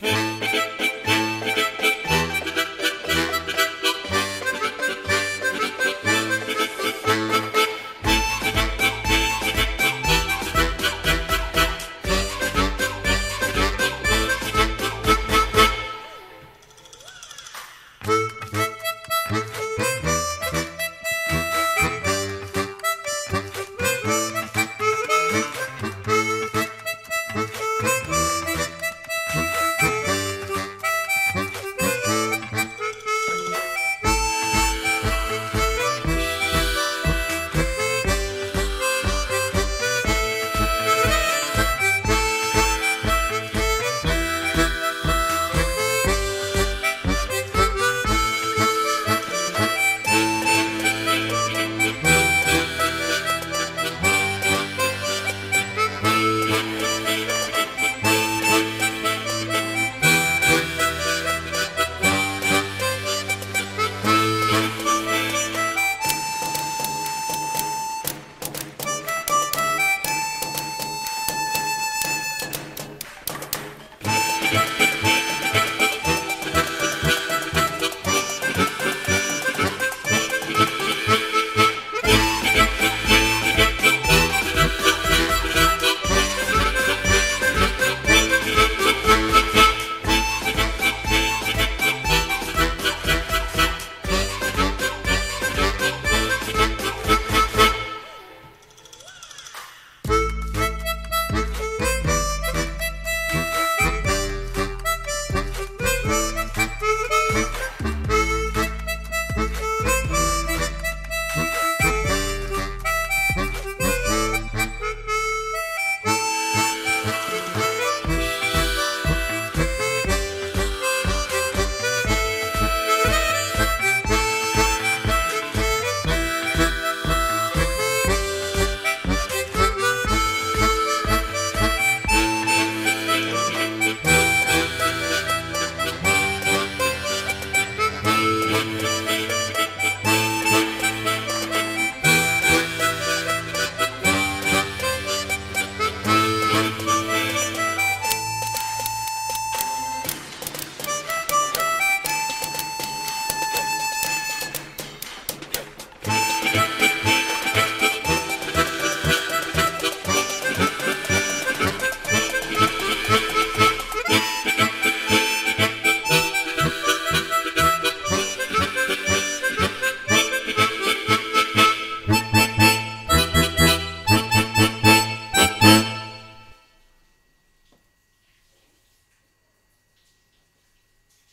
Música